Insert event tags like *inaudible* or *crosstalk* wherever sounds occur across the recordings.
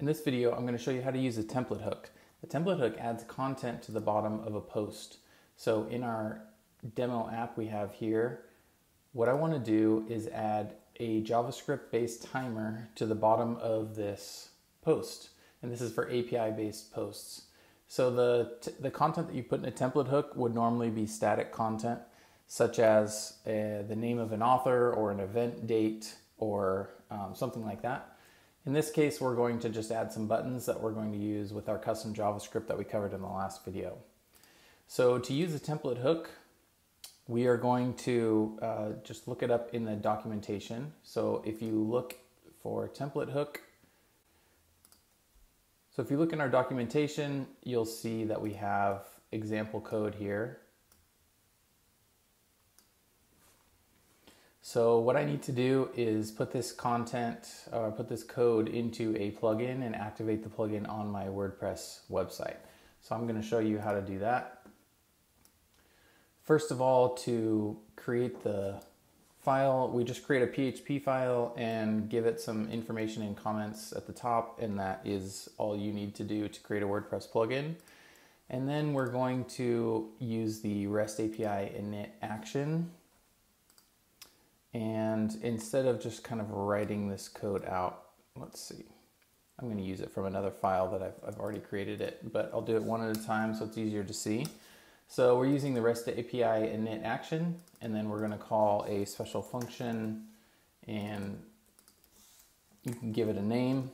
In this video, I'm going to show you how to use a template hook. A template hook adds content to the bottom of a post. So in our demo app we have here, what I want to do is add a JavaScript based timer to the bottom of this post. And this is for API based posts. So the, the content that you put in a template hook would normally be static content, such as uh, the name of an author or an event date or um, something like that. In this case, we're going to just add some buttons that we're going to use with our custom JavaScript that we covered in the last video. So to use a template hook, we are going to uh, just look it up in the documentation. So if you look for template hook, so if you look in our documentation, you'll see that we have example code here. So what I need to do is put this content or put this code into a plugin and activate the plugin on my WordPress website. So I'm going to show you how to do that. First of all, to create the file, we just create a PHP file and give it some information and comments at the top, and that is all you need to do to create a WordPress plugin. And then we're going to use the REST API init action and instead of just kind of writing this code out, let's see, I'm going to use it from another file that I've, I've already created it, but I'll do it one at a time so it's easier to see. So we're using the REST API init action, and then we're going to call a special function, and you can give it a name.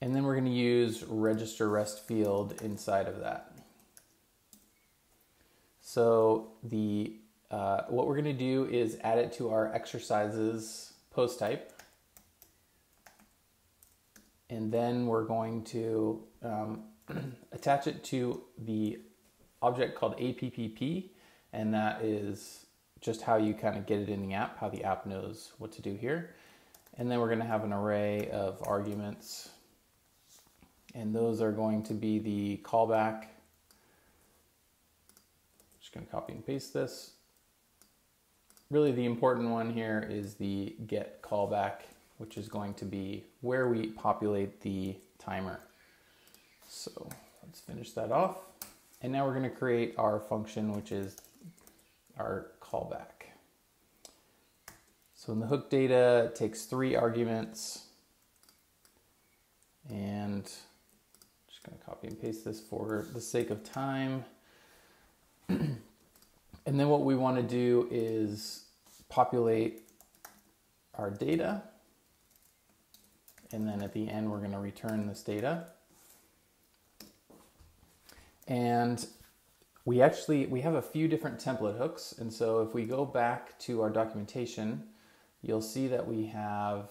And then we're going to use register REST field inside of that. So the uh, what we're going to do is add it to our exercises post type. And then we're going to um, *clears throat* attach it to the object called APPP. And that is just how you kind of get it in the app, how the app knows what to do here. And then we're going to have an array of arguments. And those are going to be the callback. Just going to copy and paste this really the important one here is the get callback, which is going to be where we populate the timer. So let's finish that off. And now we're going to create our function, which is our callback. So in the hook data, it takes three arguments. And I'm just going to copy and paste this for the sake of time. *clears throat* And then what we want to do is populate our data. And then at the end, we're going to return this data. And we actually, we have a few different template hooks. And so if we go back to our documentation, you'll see that we have,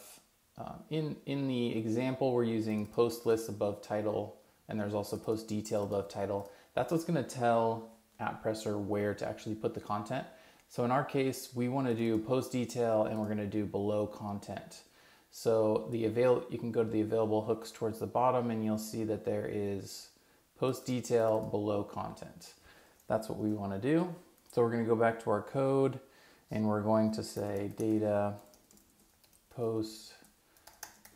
uh, in, in the example, we're using post list above title, and there's also post detail above title. That's what's going to tell AppPresser where to actually put the content. So in our case, we want to do post detail and we're going to do below content. So the avail you can go to the available hooks towards the bottom and you'll see that there is post detail below content. That's what we want to do. So we're going to go back to our code and we're going to say data post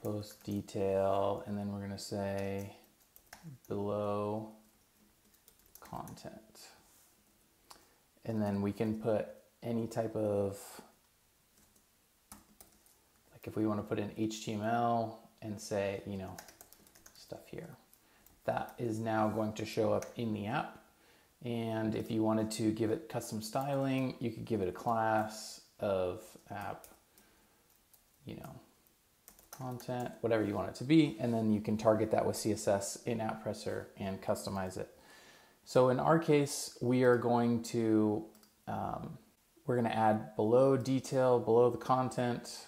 post detail and then we're going to say below content and then we can put any type of like if we want to put in HTML and say you know stuff here. That is now going to show up in the app. And if you wanted to give it custom styling you could give it a class of app you know content whatever you want it to be. And then you can target that with css in AppPresser and customize it so in our case, we are going to, um, we're gonna add below detail, below the content.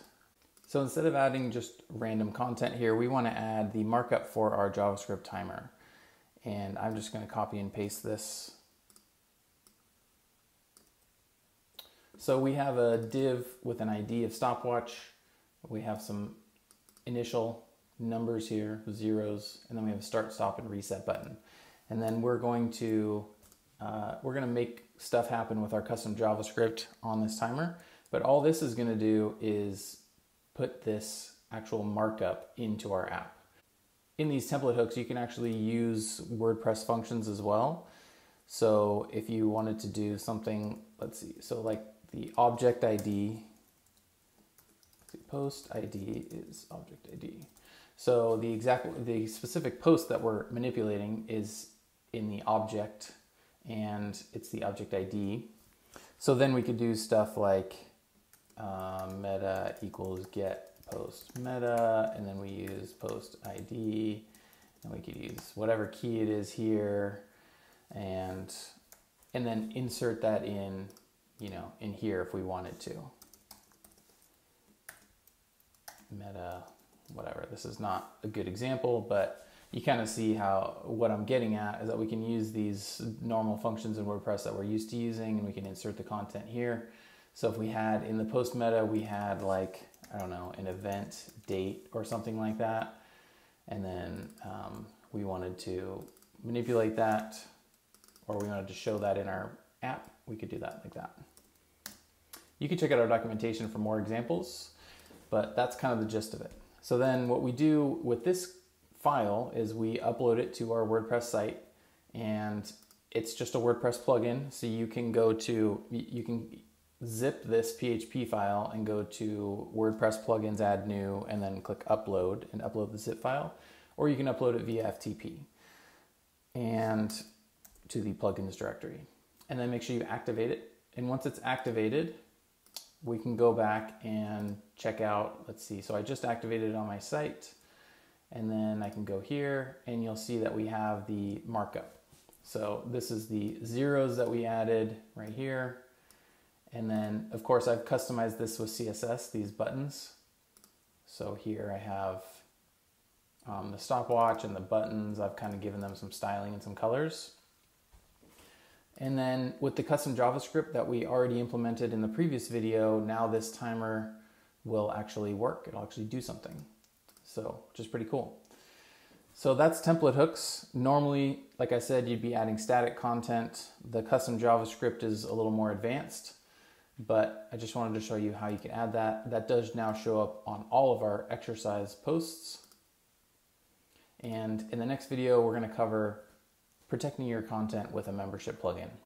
So instead of adding just random content here, we wanna add the markup for our JavaScript timer. And I'm just gonna copy and paste this. So we have a div with an ID of stopwatch. We have some initial numbers here, zeros, and then we have a start, stop, and reset button and then we're going to uh, we're going to make stuff happen with our custom JavaScript on this timer. But all this is going to do is put this actual markup into our app. In these template hooks, you can actually use WordPress functions as well. So if you wanted to do something, let's see, so like the object ID, post ID is object ID. So the exact, the specific post that we're manipulating is in the object and it's the object ID. So then we could do stuff like uh, meta equals get post meta, and then we use post ID, and we could use whatever key it is here, and and then insert that in, you know, in here if we wanted to. Meta, whatever. This is not a good example, but you kind of see how what I'm getting at is that we can use these normal functions in WordPress that we're used to using, and we can insert the content here. So if we had in the post meta, we had like, I don't know, an event date or something like that. And then um, we wanted to manipulate that or we wanted to show that in our app, we could do that like that. You can check out our documentation for more examples, but that's kind of the gist of it. So then what we do with this file is we upload it to our WordPress site and it's just a WordPress plugin. So you can go to, you can zip this PHP file and go to WordPress plugins, add new, and then click upload and upload the zip file. Or you can upload it via FTP and to the plugins directory. And then make sure you activate it. And once it's activated, we can go back and check out, let's see, so I just activated it on my site. And then I can go here and you'll see that we have the markup. So this is the zeros that we added right here and then, of course, I've customized this with CSS, these buttons. So here I have um, the stopwatch and the buttons. I've kind of given them some styling and some colors. And then with the custom JavaScript that we already implemented in the previous video, now this timer will actually work. It'll actually do something. So, which is pretty cool. So that's template hooks. Normally, like I said, you'd be adding static content. The custom JavaScript is a little more advanced but I just wanted to show you how you can add that. That does now show up on all of our exercise posts. And in the next video, we're going to cover protecting your content with a membership plugin.